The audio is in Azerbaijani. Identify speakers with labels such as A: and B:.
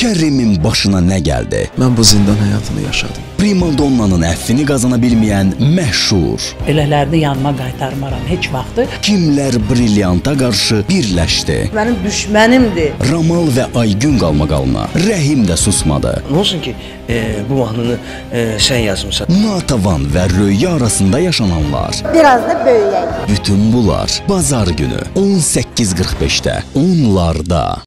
A: Kərimin başına nə gəldi?
B: Mən bu zindan həyatını yaşadım.
A: Primadonnanın əffini qazana bilməyən məşhur
C: Belələrini yanıma qaytarmaram heç vaxtı.
A: kimlər brilyanta qarşı birləşdi?
D: Mənim düşmənimdir.
A: Ramal və Aygün qalmaqalına Rəhim də susmadı.
E: Nə olsun ki, e, bu mahnını e, sən yazmısan.
A: Natavan və Röya arasında yaşananlar.
D: Biraz da böyüyək.
A: Bütün bunlar bazar günü 18:45-də onlarda